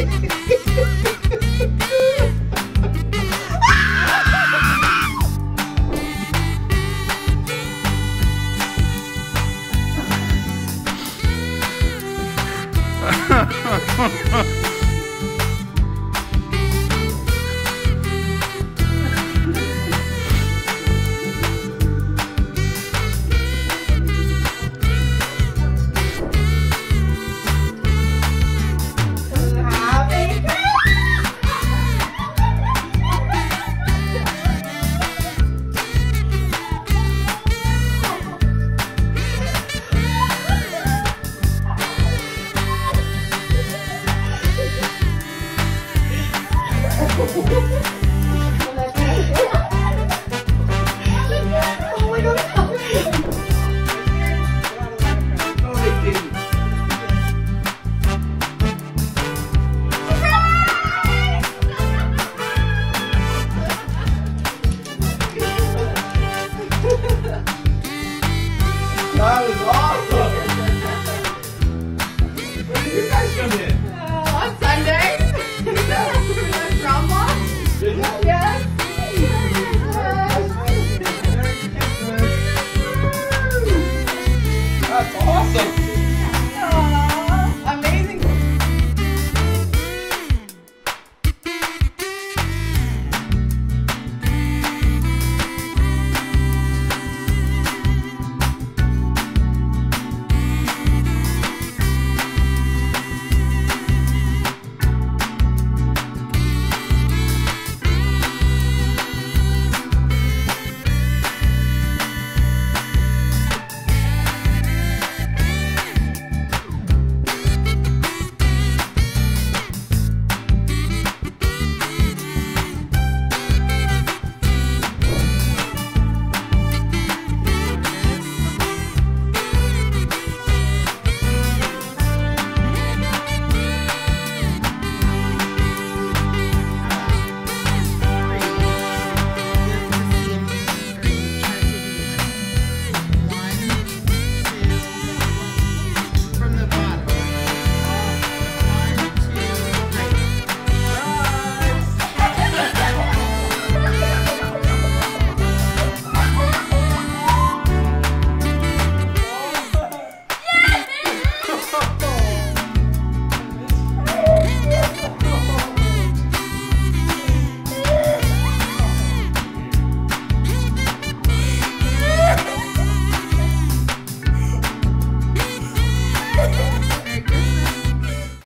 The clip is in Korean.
Ha ha ha ha! Woo-hoo!